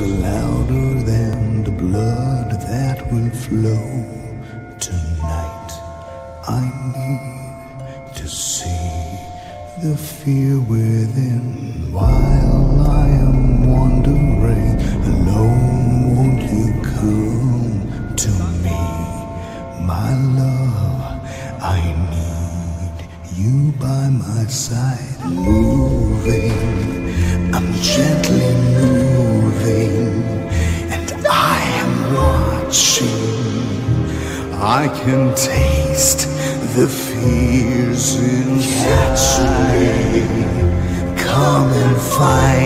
are louder than the blood that will flow tonight. I need to see the fear within while I am wandering alone. Won't you come to me, my love? I need you by my side, moving. I'm gently moving, watching. I can taste the fears inside. Come and find.